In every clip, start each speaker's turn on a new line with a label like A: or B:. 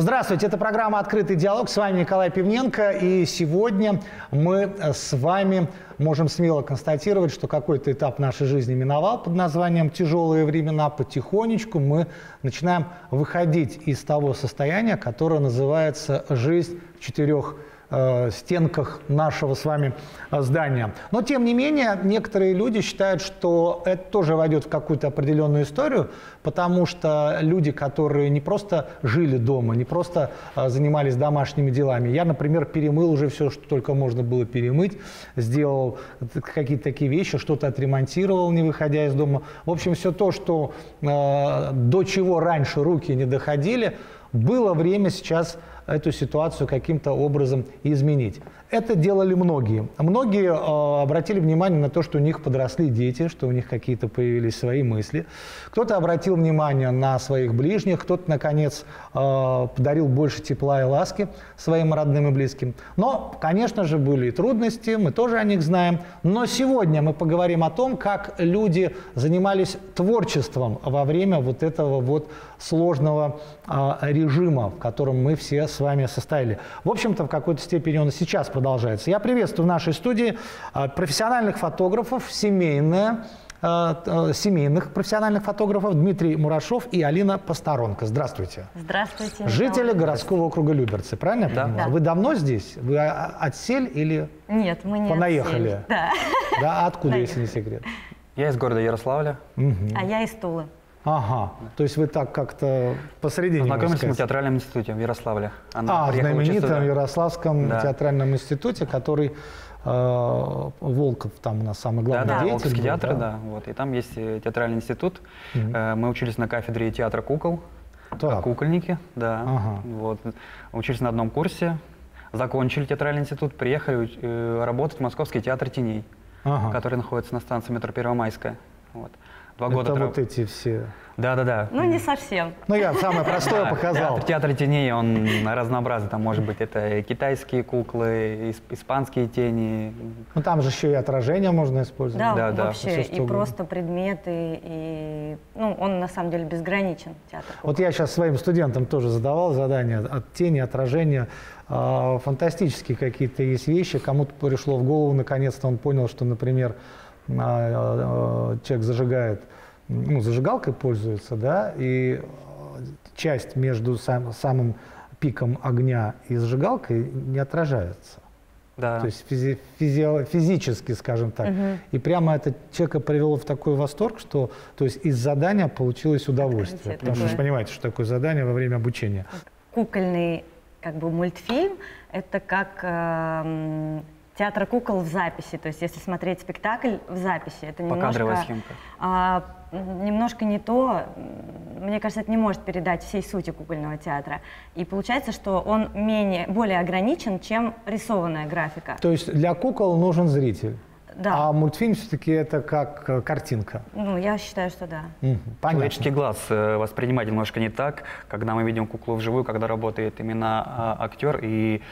A: Здравствуйте, это программа «Открытый диалог». С вами Николай Пивненко. И сегодня мы с вами можем смело констатировать, что какой-то этап нашей жизни миновал под названием «Тяжелые времена». Потихонечку мы начинаем выходить из того состояния, которое называется «жизнь четырех стенках нашего с вами э, здания. Но, тем не менее, некоторые люди считают, что это тоже войдет в какую-то определенную историю, потому что люди, которые не просто жили дома, не просто э, занимались домашними делами. Я, например, перемыл уже все, что только можно было перемыть, сделал какие-то такие вещи, что-то отремонтировал, не выходя из дома. В общем, все то, что до чего раньше руки не доходили, было время сейчас эту ситуацию каким-то образом изменить. Это делали многие. Многие э, обратили внимание на то, что у них подросли дети, что у них какие-то появились свои мысли. Кто-то обратил внимание на своих ближних, кто-то, наконец, э, подарил больше тепла и ласки своим родным и близким. Но, конечно же, были и трудности, мы тоже о них знаем. Но сегодня мы поговорим о том, как люди занимались творчеством во время вот этого вот сложного э, режима, в котором мы все с вами состояли. В общем-то, в какой-то степени он и сейчас продолжается. Я приветствую в нашей студии а, профессиональных фотографов, семейные, а, а, семейных профессиональных фотографов Дмитрий Мурашов и Алина Посторонко. Здравствуйте.
B: Здравствуйте.
A: Жители городского округа Люберцы, правильно я
B: да.
A: понимаю? Да. Вы давно здесь? Вы отсель или
B: Нет, мы не
A: понаехали?
B: Отсель. Да.
A: Да, откуда, если не секрет?
C: Я из города Ярославля.
B: Угу. А я из Тулы.
A: Ага, то есть вы так как-то посередине,
C: Познакомились в театральном институте в Ярославле.
A: Она а, в знаменитом Ярославском да. театральном институте, который э, Волков там у нас самый главный
C: да, да,
A: деятель.
C: Волковский театр, да. да. Вот, и там есть э, театральный институт. Угу. Мы учились на кафедре театра кукол. Так. Кукольники, да. Ага. Вот. Учились на одном курсе, закончили театральный институт, приехали э, работать в Московский театр теней, ага. который находится на станции метро Первомайская. Вот.
A: Два года. Это вот эти все.
C: Да, да, да.
B: Ну, не совсем.
A: Ну, я самое простое показал.
C: Театр, театр теней, он разнообразный. Там, может быть, это китайские куклы, испанские тени.
A: Ну, там же еще и отражение можно использовать.
B: Да, да вообще. Все, и просто предметы. И, ну, он, на самом деле, безграничен, театр.
A: Кукол. Вот я сейчас своим студентам тоже задавал задания от тени, отражения. А, фантастические какие-то есть вещи. Кому-то пришло в голову, наконец-то он понял, что, например, человек зажигает, ну, зажигалкой пользуется, да, и часть между сам, самым пиком огня и зажигалкой не отражается. Да. То есть физи физи физически, скажем так. Угу. И прямо это человека привело в такой восторг, что то есть из задания получилось удовольствие. Это потому что вы понимаете, что такое задание во время обучения.
B: Кукольный как бы мультфильм – это как э, театра кукол в записи. То есть если смотреть спектакль в записи, это немножко... А, немножко не то. Мне кажется, это не может передать всей сути кукольного театра. И получается, что он менее, более ограничен, чем рисованная графика.
A: То есть для кукол нужен зритель? Да. А мультфильм все-таки это как э, картинка?
B: Ну, я считаю, что да.
C: Угу, понятно. Человеческий глаз э, воспринимать немножко не так, когда мы видим куклу вживую, когда работает именно а, актер и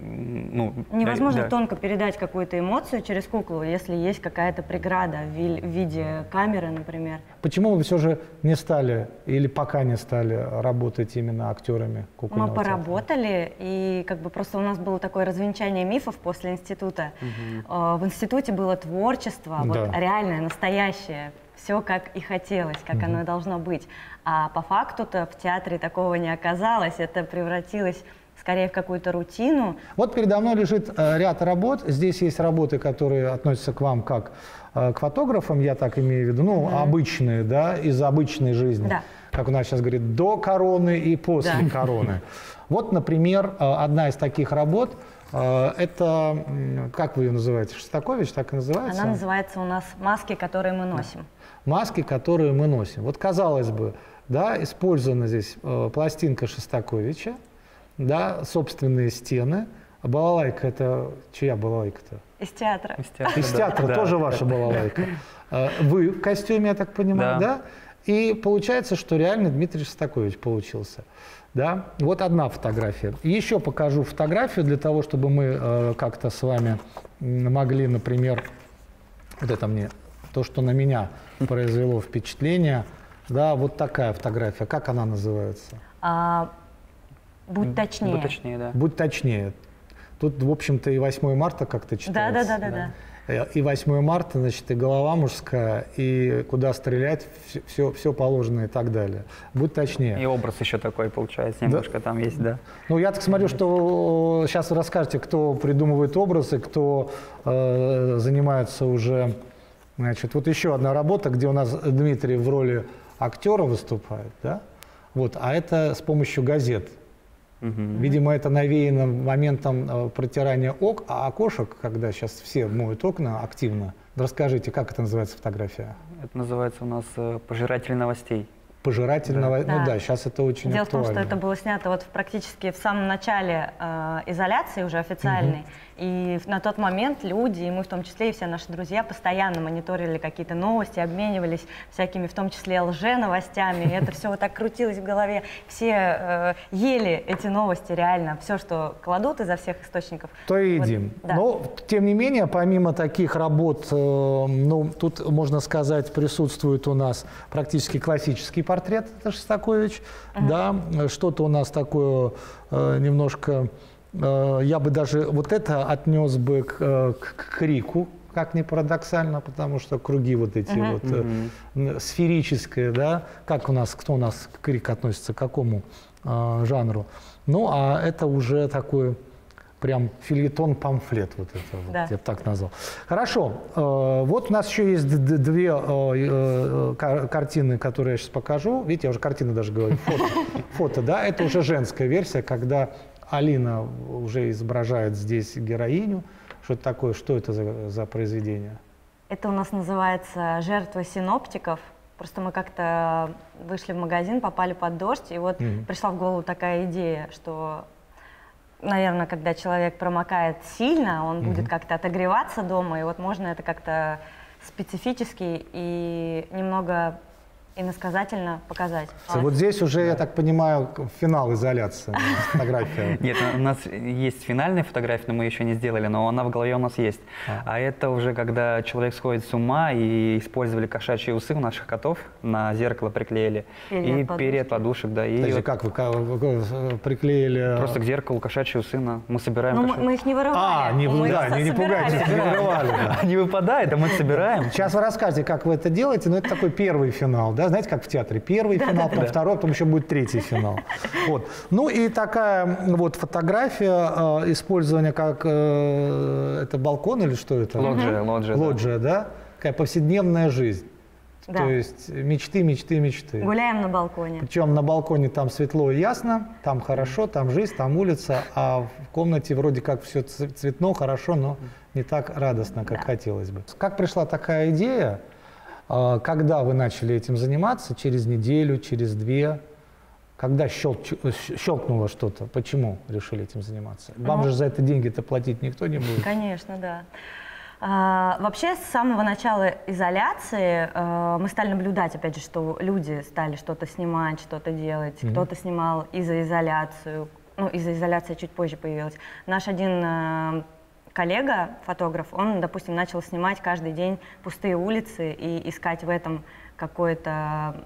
B: ну, Невозможно да, тонко передать какую-то эмоцию через куклу, если есть какая-то преграда в виде камеры, например.
A: Почему вы все же не стали или пока не стали работать именно актерами кукольного
B: Мы поработали, театра? и как бы просто у нас было такое развенчание мифов после института. Угу. В институте было творчество, да. вот реальное, настоящее, все как и хотелось, как угу. оно должно быть. А по факту-то в театре такого не оказалось, это превратилось скорее в какую-то рутину.
A: Вот передо мной лежит э, ряд работ. Здесь есть работы, которые относятся к вам как э, к фотографам, я так имею в виду, ну, mm-hmm. обычные, да, из обычной жизни. Да. Как у нас сейчас говорит, до короны и после да. короны. Вот, например, э, одна из таких работ это, как вы ее называете, Шостакович, так и называется?
B: Она называется у нас «Маски, которые мы носим».
A: Маски, которые мы носим. Вот, казалось бы, да, использована здесь пластинка Шостаковича, да, собственные стены. А балалайка это чья балалайка-то?
B: Из театра.
A: Из театра, Из театра да. тоже да. ваша балалайка. А, вы в костюме, я так понимаю, да? да? И получается, что реально Дмитрий Шостакович получился. Да? Вот одна фотография. Еще покажу фотографию для того, чтобы мы э, как-то с вами могли, например, вот это мне, то, что на меня произвело впечатление. Да, вот такая фотография. Как она называется?
B: А, Будь точнее.
C: Будь точнее, да.
A: Будь точнее. Тут, в общем-то, и 8 марта как-то читается.
B: Да, да, да, да.
A: да. И 8 марта, значит, и голова мужская, и куда стрелять, все, все, все положено и так далее. Будь точнее.
C: И образ еще такой, получается, немножко да? там есть, да.
A: Ну, я так смотрю, что сейчас вы расскажете, кто придумывает образы, кто э, занимается уже... Значит, вот еще одна работа, где у нас Дмитрий в роли актера выступает, да? Вот, а это с помощью газет. Угу. Видимо, это навеяно моментом э, протирания ок, а окошек, когда сейчас все моют окна активно. Расскажите, как это называется фотография?
C: Это называется у нас э, пожиратели новостей
A: пожирательного. Да. Ну да. сейчас это очень
B: Дело
A: актуально.
B: в том, что это было снято вот практически в самом начале э, изоляции уже официальной. Угу. И на тот момент люди, и мы в том числе, и все наши друзья постоянно мониторили какие-то новости, обменивались всякими, в том числе лже-новостями. И это все вот так крутилось в голове. Все э, ели эти новости реально, все, что кладут изо всех источников.
A: То и едим. Вот, да. Но, тем не менее, помимо таких работ, э, ну, тут, можно сказать, присутствует у нас практически классический портрет Шостакович. Угу. Да, что-то у нас такое э, немножко Э, я бы даже вот это отнес бы к, э, к, к крику, как ни парадоксально, потому что круги вот эти uh-huh. вот uh-huh. сферические, да, как у нас, кто у нас к крик относится, к какому э, жанру. Ну, а это уже такой прям фильетон-памфлет, вот это вот, да. я бы так назвал. Хорошо, э, вот у нас еще есть две э, э, картины, которые я сейчас покажу. Видите, я уже картины даже говорю, фото, фото, да, это уже женская версия, когда Алина уже изображает здесь героиню. Что это такое? Что это за, за произведение?
B: Это у нас называется «Жертва синоптиков». Просто мы как-то вышли в магазин, попали под дождь, и вот mm-hmm. пришла в голову такая идея, что, наверное, когда человек промокает сильно, он mm-hmm. будет как-то отогреваться дома, и вот можно это как-то специфически и немного иносказательно показать.
A: Вот здесь уже, да. я так понимаю, финал изоляции, фотография.
C: Нет, у нас есть финальная фотография, но мы еще не сделали, но она в голове у нас есть. А, а это уже когда человек сходит с ума и использовали кошачьи усы у наших котов, на зеркало приклеили. И подушек. перед подушек, да. И
A: Подожди, как вы, как вы приклеили?
C: Просто к зеркалу кошачьи усы, на... мы собираем
B: ну, мы их не вырывали.
A: А, не, мы да, не, не пугайтесь, не вырывали.
C: Они выпадают, а мы собираем.
A: Сейчас вы расскажете, как вы это делаете, но это такой первый финал, да? Да, знаете, как в театре. Первый да, финал, да, потом да. второй, потом еще будет третий финал. Вот. Ну и такая вот фотография, э, использование как, э, это балкон или что это?
C: Лоджия, лоджия.
A: Лоджия, да. да? Такая повседневная жизнь. Да. То есть мечты, мечты, мечты.
B: Гуляем на балконе.
A: Причем на балконе там светло и ясно, там хорошо, там жизнь, там улица, а в комнате вроде как все цветно, хорошо, но не так радостно, как да. хотелось бы. Как пришла такая идея? А, когда вы начали этим заниматься? Через неделю, через две? Когда щелк, щелкнуло что-то? Почему решили этим заниматься? Вам ну, же за это деньги-то платить никто не будет.
B: Конечно, да. А, вообще, с самого начала изоляции а, мы стали наблюдать, опять же, что люди стали что-то снимать, что-то делать. Mm-hmm. Кто-то снимал из за изоляцию, ну, из за изоляции чуть позже появилась. Наш один а, коллега, фотограф, он, допустим, начал снимать каждый день пустые улицы и искать в этом какой-то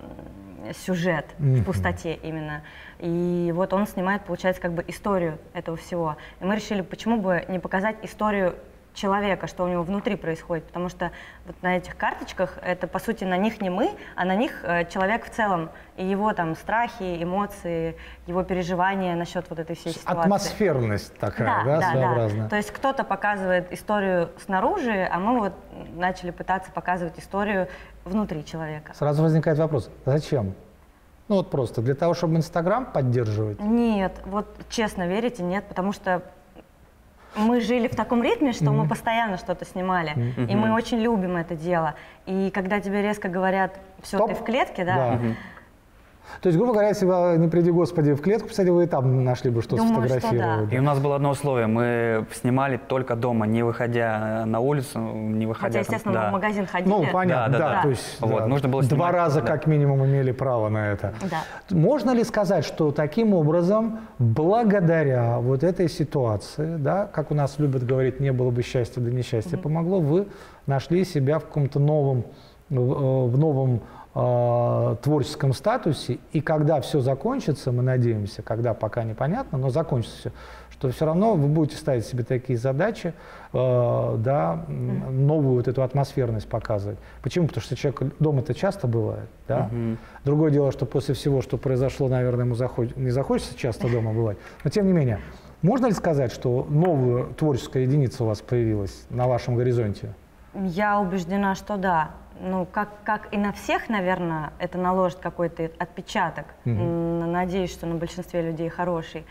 B: сюжет mm-hmm. в пустоте именно. И вот он снимает, получается, как бы историю этого всего. И мы решили, почему бы не показать историю человека, что у него внутри происходит, потому что вот на этих карточках это по сути на них не мы, а на них э, человек в целом и его там страхи, эмоции, его переживания насчет вот этой всей ситуации.
A: Атмосферность такая, да, да, да,
B: да. То есть кто-то показывает историю снаружи, а мы вот начали пытаться показывать историю внутри человека.
A: Сразу возникает вопрос, зачем? Ну вот просто для того, чтобы Инстаграм поддерживать?
B: Нет, вот честно верите, нет, потому что мы жили в таком ритме, что mm-hmm. мы постоянно что-то снимали. Mm-hmm. И мы очень любим это дело. И когда тебе резко говорят, все, Стоп. ты в клетке, да, да. Mm-hmm.
A: То есть, грубо говоря, если вы, не приди Господи, в клетку, кстати, вы и там нашли бы что-то сфотографировать.
C: Да. И у нас было одно условие. Мы снимали только дома, не выходя на улицу, не выходя...
B: Хотя, естественно, там, да. в магазин ходили.
A: Ну, понятно, да. да, да. То есть, вот, да. нужно было Два раза, да. как минимум, имели право на это. Да. Можно ли сказать, что таким образом, благодаря вот этой ситуации, да, как у нас любят говорить, не было бы счастья, да несчастье mm-hmm. помогло, вы нашли себя в каком-то новом, в новом э, творческом статусе, и когда все закончится, мы надеемся, когда пока непонятно, но закончится все, что все равно вы будете ставить себе такие задачи, э, да, новую вот эту атмосферность показывать. Почему? Потому что человек дома-то часто бывает, да. Угу. Другое дело, что после всего, что произошло, наверное, ему заход... не захочется часто дома бывать, но тем не менее. Можно ли сказать, что новая творческая единица у вас появилась на вашем горизонте?
B: Я убеждена, что да. Ну, как, как и на всех, наверное, это наложит какой-то отпечаток. Угу. Надеюсь, что на большинстве людей хороший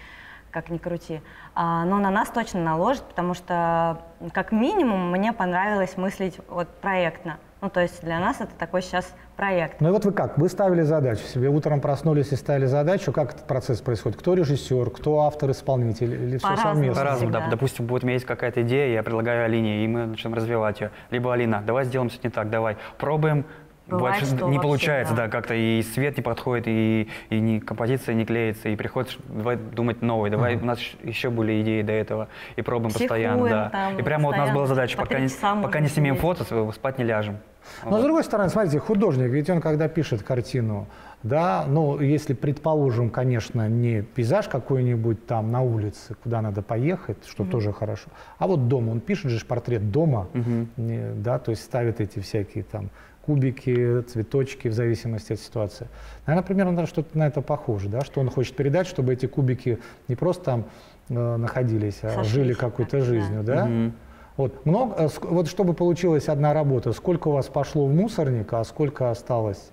B: как ни крути. А, но на нас точно наложит, потому что, как минимум, мне понравилось мыслить вот проектно. Ну, то есть для нас это такой сейчас проект.
A: Ну и вот вы как? Вы ставили задачу себе, утром проснулись и ставили задачу. Как этот процесс происходит? Кто режиссер, кто автор, исполнитель или все совместно?
C: По-разному, да. Допустим, будет у меня есть какая-то идея, я предлагаю Алине, и мы начнем развивать ее. Либо Алина, давай сделаем все не так, давай пробуем, Бывает, Бывает что не получается, да, да как-то и свет не подходит, и, и не, композиция не клеится, и приходится давай думать новый, давай, uh-huh. у нас еще были идеи до этого, и пробуем Психуем постоянно, да. Там, и прямо вот у нас была задача, пока не, пока не снимем фото, спать не ляжем.
A: Но вот. с другой стороны, смотрите, художник, ведь он когда пишет картину, да, ну, если, предположим, конечно, не пейзаж какой-нибудь там на улице, куда надо поехать, что mm-hmm. тоже хорошо, а вот дом, он пишет же портрет дома, mm-hmm. да, то есть ставит эти всякие там кубики, цветочки в зависимости от ситуации. Наверное, примерно что-то на это похоже, да, что он хочет передать, чтобы эти кубики не просто там э, находились, а Сошлись, жили какой-то жизнью, да? да? Угу. Вот, много, э, вот чтобы получилась одна работа, сколько у вас пошло в мусорник, а сколько осталось?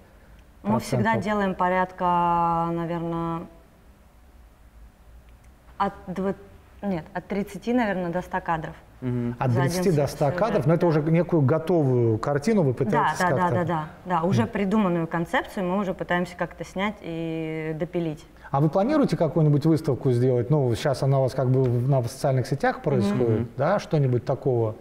B: Мы всегда делаем порядка, наверное, от, 20, нет, от 30, наверное, до 100 кадров.
A: Угу. От 20 до 100 кадров, но это уже некую готовую картину вы пытаетесь
B: да, да, да, да, да, да, уже mm. придуманную концепцию мы уже пытаемся как-то снять и допилить.
A: А вы планируете какую-нибудь выставку сделать? Ну, сейчас она у вас как бы на социальных сетях происходит, mm-hmm. да, что-нибудь такого?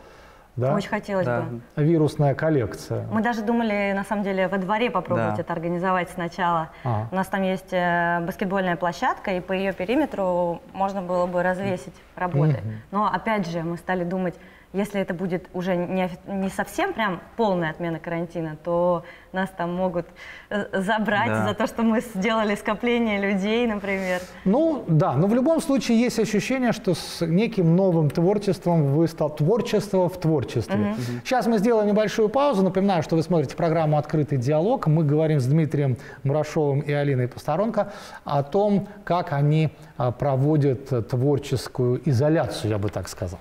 B: Да? Очень хотелось да. бы.
A: Вирусная коллекция.
B: Мы даже думали, на самом деле, во дворе попробовать да. это организовать сначала. Ага. У нас там есть э, баскетбольная площадка, и по ее периметру можно было бы развесить работы. Угу. Но, опять же, мы стали думать, если это будет уже не, не совсем прям полная отмена карантина, то нас там могут э, забрать да. за то, что мы сделали скопление людей, например.
A: Ну да, но в любом случае есть ощущение, что с неким новым творчеством вы стал творчество в творчестве. Угу. Сейчас мы сделаем небольшую паузу. Напоминаю, что вы смотрите программу «Открытый диалог». Мы говорим с Дмитрием Мурашовым и Алиной Посторонко о том, как они а, проводят творческую изоляцию, я бы так сказал.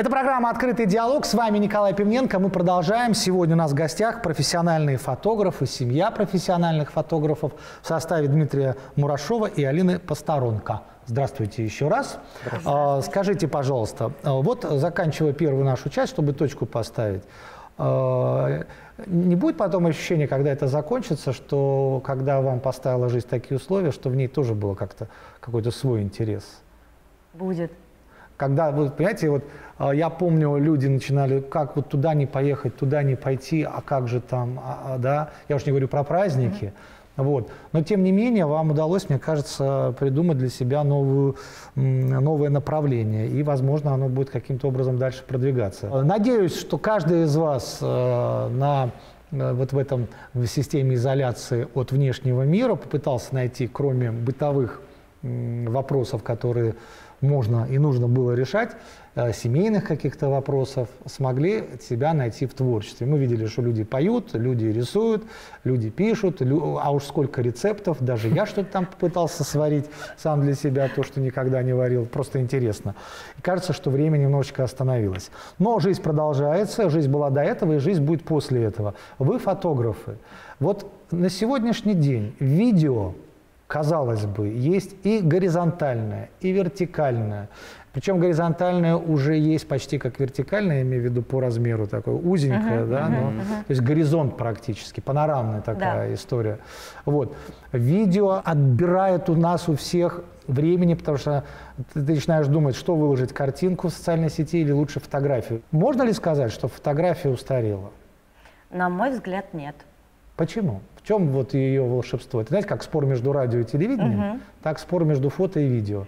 A: Это программа «Открытый диалог». С вами Николай Пивненко. Мы продолжаем. Сегодня у нас в гостях профессиональные фотографы, семья профессиональных фотографов в составе Дмитрия Мурашова и Алины Посторонко. Здравствуйте еще раз. Здравствуйте. А, скажите, пожалуйста, а, вот заканчивая первую нашу часть, чтобы точку поставить, а, не будет потом ощущения, когда это закончится, что когда вам поставила жизнь такие условия, что в ней тоже было как-то какой-то свой интерес?
B: Будет.
A: Когда, вы понимаете, вот я помню, люди начинали, как вот туда не поехать, туда не пойти, а как же там, а, а, да, я уж не говорю про праздники, mm-hmm. вот. Но тем не менее вам удалось, мне кажется, придумать для себя новую, новое направление, и, возможно, оно будет каким-то образом дальше продвигаться. Надеюсь, что каждый из вас э, на э, вот в этом в системе изоляции от внешнего мира попытался найти, кроме бытовых вопросов, которые можно и нужно было решать, э, семейных каких-то вопросов, смогли себя найти в творчестве. Мы видели, что люди поют, люди рисуют, люди пишут, а уж сколько рецептов, даже я что-то там попытался сварить сам для себя, то, что никогда не варил, просто интересно. И кажется, что время немножечко остановилось. Но жизнь продолжается, жизнь была до этого, и жизнь будет после этого. Вы фотографы. Вот на сегодняшний день видео казалось бы, есть и горизонтальная, и вертикальная. Причем горизонтальная уже есть почти как вертикальная, я имею в виду по размеру, такой узенькая, uh-huh, да, uh-huh, но, uh-huh. то есть горизонт практически, панорамная такая да. история. Вот. Видео отбирает у нас у всех времени, потому что ты, ты начинаешь думать, что выложить, картинку в социальной сети или лучше фотографию. Можно ли сказать, что фотография устарела?
B: На мой взгляд, нет.
A: Почему? В чем вот ее волшебство? Это знаете, как спор между радио и телевидением, угу. так спор между фото и видео.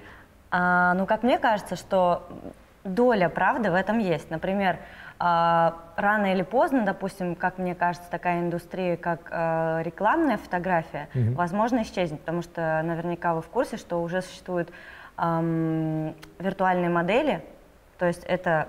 B: А, ну, как мне кажется, что доля правды в этом есть. Например, а, рано или поздно, допустим, как мне кажется, такая индустрия, как э, рекламная фотография, угу. возможно, исчезнет, потому что наверняка вы в курсе, что уже существуют эм, виртуальные модели, то есть это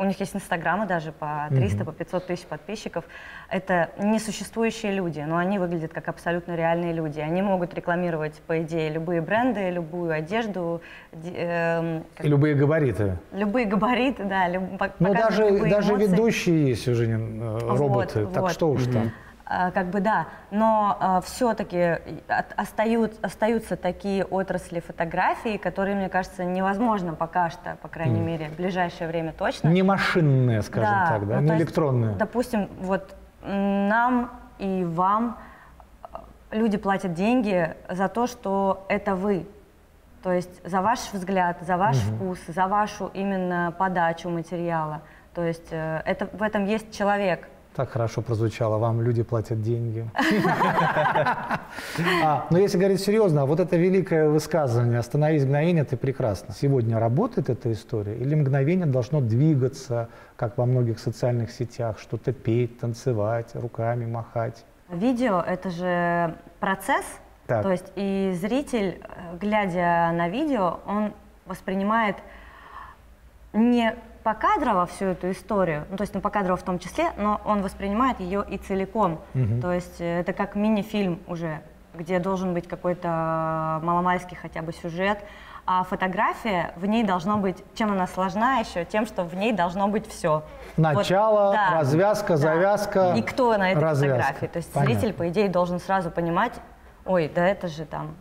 B: у них есть инстаграмы даже по 300, mm-hmm. по 500 тысяч подписчиков. Это несуществующие люди, но они выглядят как абсолютно реальные люди. Они могут рекламировать, по идее, любые бренды, любую одежду.
A: Э, как... Любые габариты.
B: Любые габариты, да. Люб...
A: Но даже, даже ведущие есть уже э, роботы, вот, так вот. что уж mm-hmm. там.
B: А, как бы да, но а, все-таки остаются, остаются такие отрасли фотографии, которые, мне кажется, невозможно пока что, по крайней mm. мере, в ближайшее время точно.
A: Не машинные, скажем да, так, да, ну, не электронные.
B: Есть, допустим, вот нам и вам а, люди платят деньги за то, что это вы. То есть за ваш взгляд, за ваш угу. вкус, за вашу именно подачу материала. То есть э, это, в этом есть человек,
A: так хорошо прозвучало, вам люди платят деньги. А, но если говорить серьезно, вот это великое высказывание «остановись мгновение, ты прекрасно». Сегодня работает эта история или мгновение должно двигаться, как во многих социальных сетях, что-то петь, танцевать, руками махать?
B: Видео — это же процесс, так. то есть и зритель, глядя на видео, он воспринимает не покадрово всю эту историю, ну, то есть ну, покадрово в том числе, но он воспринимает ее и целиком. Угу. То есть э, это как мини-фильм уже, где должен быть какой-то маломальский хотя бы сюжет, а фотография, в ней должно быть, чем она сложна еще, тем, что в ней должно быть все.
A: Начало, вот, да, развязка, да. завязка.
B: И кто на этой развязка. фотографии. То есть Понятно. зритель, по идее, должен сразу понимать, ой, да это же там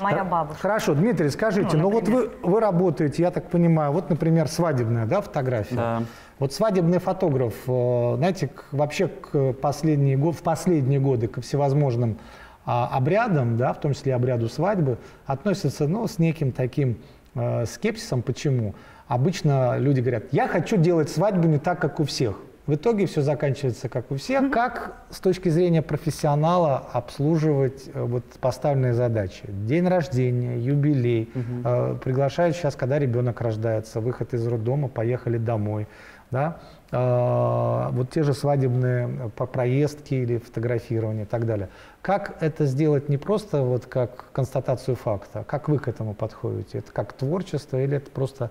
B: Моя бабушка.
A: Хорошо, Дмитрий, скажите, ну, ну вот вы, вы работаете, я так понимаю, вот, например, свадебная да, фотография. Да. Вот свадебный фотограф, э, знаете, вообще к последние, в последние годы ко всевозможным а, обрядам, да, в том числе обряду свадьбы, относятся ну, с неким таким э, скепсисом. Почему? Обычно люди говорят, я хочу делать свадьбу не так, как у всех. В итоге все заканчивается как у всех. Mm-hmm. Как с точки зрения профессионала обслуживать э, вот поставленные задачи? День рождения, юбилей. Mm-hmm. Э, приглашают сейчас, когда ребенок рождается, выход из роддома, поехали домой. Да? Э, вот те же свадебные э, проездки или фотографирование и так далее. Как это сделать не просто вот как констатацию факта, как вы к этому подходите? Это как творчество или это просто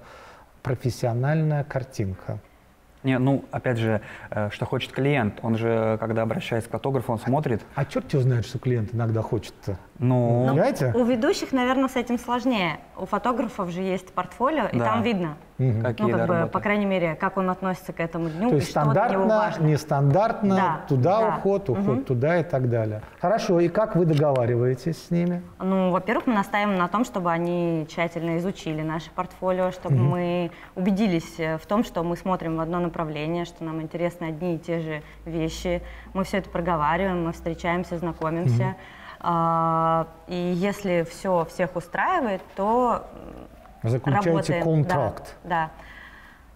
A: профессиональная картинка?
C: Не, ну, опять же, э, что хочет клиент. Он же, когда обращается к фотографу, он смотрит.
A: А, а черт его знает, что клиент иногда хочет-то.
B: Ну, Понимаете? у ведущих, наверное, с этим сложнее. У фотографов же есть портфолио, и там видно. Угу. Какие ну, как бы, по крайней мере, как он относится к этому дню,
A: То есть стандартно, что для него важно. нестандартно, да. туда да. уход, уход угу. туда и так далее. Хорошо, и как вы договариваетесь с ними?
B: Ну, во-первых, мы настаиваем на том, чтобы они тщательно изучили наше портфолио, чтобы угу. мы убедились э, в том, что мы смотрим в одно направление, что нам интересны одни и те же вещи. Мы все это проговариваем, мы встречаемся, знакомимся. Угу. А, и если все всех устраивает, то
A: Заключаете работаем. контракт.
B: Да, да.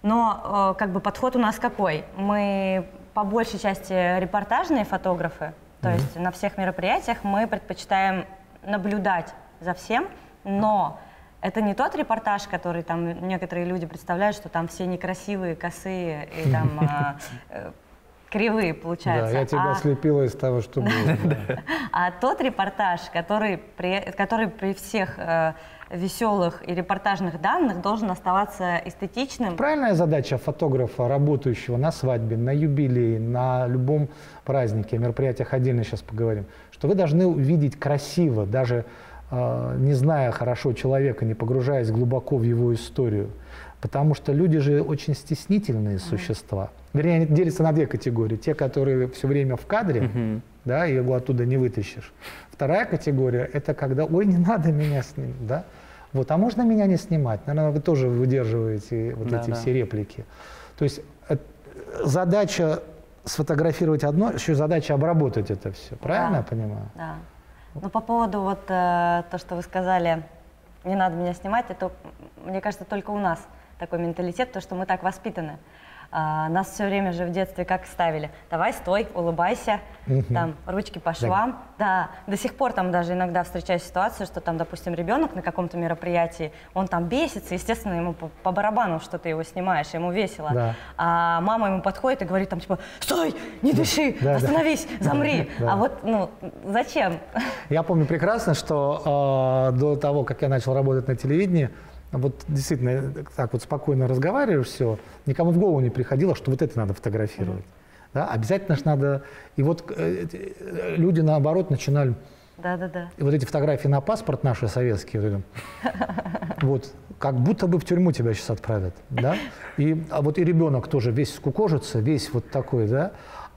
B: Но э, как бы подход у нас какой? Мы по большей части репортажные фотографы, то mm-hmm. есть на всех мероприятиях мы предпочитаем наблюдать за всем, но это не тот репортаж, который там некоторые люди представляют, что там все некрасивые, косые и там а, э, кривые получаются.
A: Да, я тебя а... слепила из того, что было.
B: А тот репортаж, который при, который при всех э, веселых и репортажных данных должен оставаться эстетичным.
A: Правильная задача фотографа, работающего на свадьбе, на юбилее, на любом празднике, мероприятиях отдельно сейчас поговорим, что вы должны увидеть красиво, даже не зная хорошо человека, не погружаясь глубоко в его историю. Потому что люди же очень стеснительные существа. Вернее, они делятся на две категории. Те, которые все время в кадре, да, и его оттуда не вытащишь. Вторая категория – это когда, ой, не надо меня снимать, да. Вот, а можно меня не снимать? Наверное, вы тоже выдерживаете вот да, эти да. все реплики. То есть э, задача сфотографировать одно, еще задача обработать это все. Правильно да, я понимаю?
B: Да. Ну, по поводу вот э, то, что вы сказали, не надо меня снимать, это, мне кажется, только у нас такой менталитет, то, что мы так воспитаны. А, нас все время же в детстве как ставили? Давай, стой, улыбайся, угу. там, ручки по швам. Да. да, до сих пор там даже иногда встречаю ситуацию, что там, допустим, ребенок на каком-то мероприятии, он там бесится, естественно, ему по, по барабану, что ты его снимаешь, ему весело. Да. А мама ему подходит и говорит там, типа, стой, не дыши, да, остановись, да. замри. Да. А вот, ну, зачем?
A: Я помню прекрасно, что э, до того, как я начал работать на телевидении, вот действительно так вот спокойно разговариваешь, все, никому в голову не приходило, что вот это надо фотографировать. Mm-hmm. Да? Обязательно же надо... И вот э, э, люди, наоборот, начинали...
B: Да, да, да.
A: И вот эти фотографии на паспорт наши советские, вот, как будто бы в тюрьму тебя сейчас отправят, да? И, а вот и ребенок тоже весь скукожится, весь вот такой, да?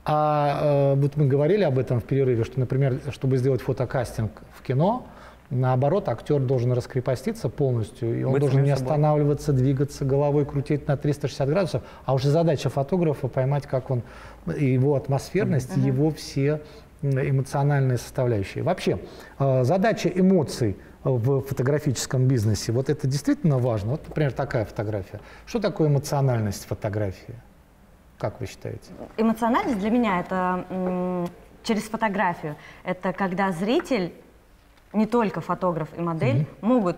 A: А э, вот мы говорили об этом в перерыве, что, например, чтобы сделать фотокастинг в кино, Наоборот, актер должен раскрепоститься полностью, и он Быть должен не останавливаться, двигаться головой, крутить на 360 градусов. А уже задача фотографа поймать, как он, его атмосферность, uh-huh. его все эмоциональные составляющие. Вообще, э, задача эмоций в фотографическом бизнесе, вот это действительно важно. Вот, например, такая фотография. Что такое эмоциональность фотографии? Как вы считаете?
B: Эмоциональность для меня это через фотографию. Это когда зритель не только фотограф и модель mm-hmm. могут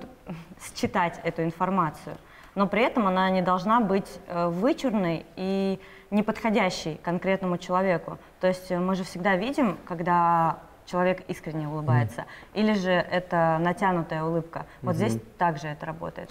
B: считать эту информацию, но при этом она не должна быть э, вычурной и неподходящей конкретному человеку. То есть э, мы же всегда видим, когда человек искренне улыбается, mm-hmm. или же это натянутая улыбка. Вот mm-hmm. здесь также это работает.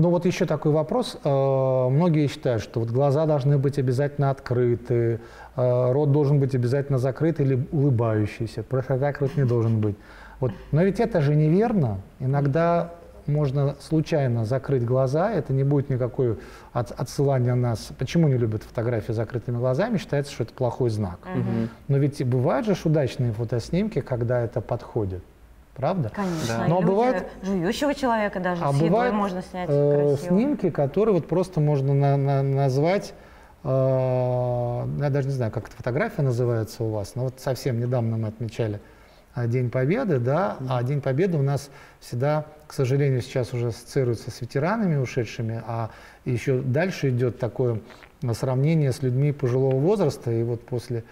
A: Ну вот еще такой вопрос. Э, многие считают, что вот глаза должны быть обязательно открыты, рот должен быть обязательно закрыт или улыбающийся. Просто так рот не должен быть. Вот. Но ведь это же неверно. Иногда можно случайно закрыть глаза, это не будет никакое от, отсылания нас. Почему не любят фотографии с закрытыми глазами? Считается, что это плохой знак. Угу. Но ведь бывают же удачные фотоснимки, когда это подходит. Правда?
B: Конечно. Да. Но бывает жующего человека даже а с бывает, можно снять э,
A: снимки, которые вот просто можно на, на, назвать. Э, я даже не знаю, как эта фотография называется у вас, но вот совсем недавно мы отмечали а, День Победы, да, а День Победы у нас всегда, к сожалению, сейчас уже ассоциируется с ветеранами ушедшими, а еще дальше идет такое сравнение с людьми пожилого возраста, и вот после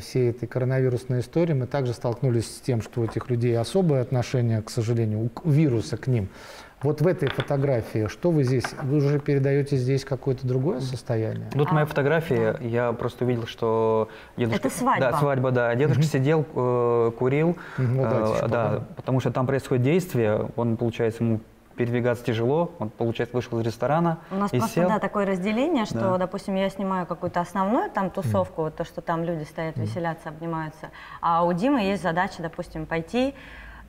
A: всей этой коронавирусной истории мы также столкнулись с тем, что у этих людей особое отношение, к сожалению, у вируса к ним. Вот в этой фотографии, что вы здесь, вы уже передаете здесь какое-то другое состояние?
C: Тут а, моя фотография, да. я просто увидел, что
B: дедушка... Это свадьба.
C: Да, свадьба, да. Дедушка угу. сидел, э, курил, угу, э, да, потому что там происходит действие, он, получается, ему передвигаться тяжело, он, получается, вышел из ресторана
B: У нас
C: и
B: просто,
C: сел.
B: да, такое разделение, что, да. допустим, я снимаю какую-то основную там тусовку, mm. вот то, что там люди стоят, mm. веселятся, обнимаются, а у Димы есть задача, допустим, пойти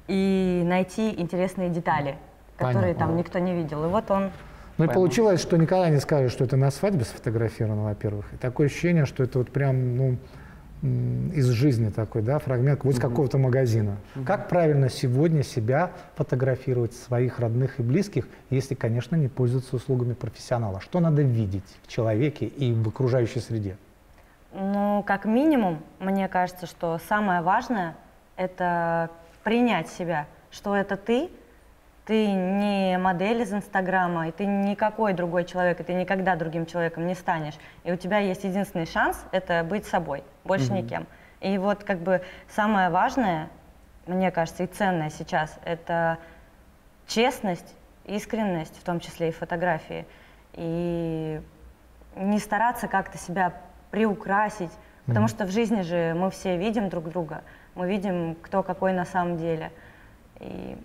B: и найти интересные детали которые Понятно. там никто не видел. И вот он
A: ну и получилось, что никогда не скажешь, что это на свадьбе сфотографировано, во-первых. И такое ощущение, что это вот прям, ну, из жизни такой, да, фрагмент вот из какого-то магазина. Угу. Как правильно сегодня себя фотографировать своих родных и близких, если, конечно, не пользоваться услугами профессионала? Что надо видеть в человеке и в окружающей среде?
B: Ну, как минимум, мне кажется, что самое важное – это принять себя, что это ты – ты не модель из Инстаграма, и ты никакой другой человек, и ты никогда другим человеком не станешь. И у тебя есть единственный шанс – это быть собой, больше mm-hmm. никем. И вот как бы самое важное, мне кажется, и ценное сейчас – это честность, искренность, в том числе и фотографии. И не стараться как-то себя приукрасить, mm-hmm. потому что в жизни же мы все видим друг друга, мы видим, кто какой на самом деле. И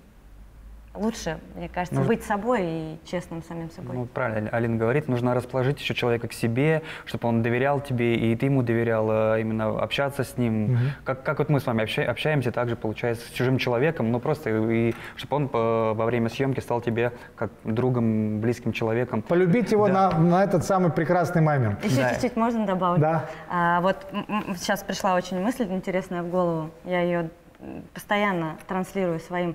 B: лучше, мне кажется, Нужно... быть собой и честным самим собой.
C: Ну, правильно Алина говорит, нужно расположить еще человека к себе, чтобы он доверял тебе, и ты ему доверял, именно общаться с ним. Угу. Как, как вот мы с вами обща, общаемся, также получается с чужим человеком, но просто и, чтобы он по, во время съемки стал тебе как другом, близким человеком.
A: Полюбить его да. на, на этот самый прекрасный момент.
B: Еще да. чуть-чуть можно добавить?
A: Да.
B: А, вот сейчас пришла очень мысль интересная в голову, я ее постоянно транслирую своим э,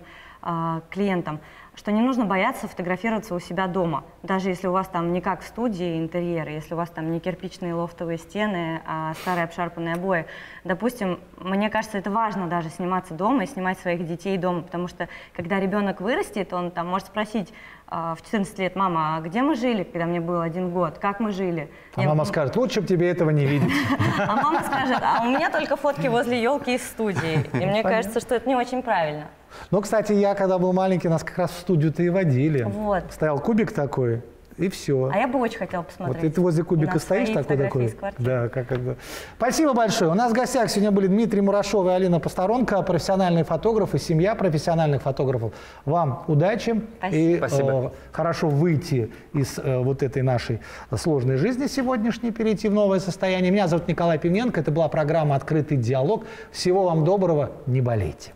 B: клиентам, что не нужно бояться фотографироваться у себя дома. Даже если у вас там не как в студии интерьеры, если у вас там не кирпичные лофтовые стены, а старые обшарпанные обои. Допустим, мне кажется, это важно даже сниматься дома и снимать своих детей дома, потому что когда ребенок вырастет, он там может спросить, а, в 14 лет, мама, а где мы жили, когда мне был один год, как мы жили?
A: А Я... мама скажет, лучше бы тебе этого не видеть.
B: А мама скажет, а у меня только фотки возле елки из студии. И мне кажется, что это не очень правильно.
A: Ну, кстати, я, когда был маленький, нас как раз в студию-то и водили. Вот. Стоял кубик такой, и все.
B: А я бы очень хотела посмотреть.
A: Вот ты возле кубика стоишь такой такой. Да, как, как бы. Спасибо большое. У нас в гостях сегодня были Дмитрий Мурашов и Алина Посторонка, профессиональные фотографы, семья профессиональных фотографов. Вам удачи
B: Спасибо.
A: и
C: Спасибо.
A: Э, хорошо выйти из э, вот этой нашей сложной жизни сегодняшней, перейти в новое состояние. Меня зовут Николай Пименко. Это была программа «Открытый диалог». Всего вам доброго. Не болейте.